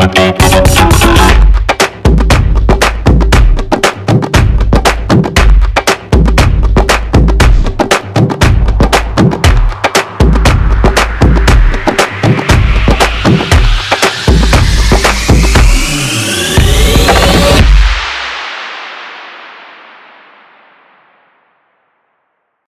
Música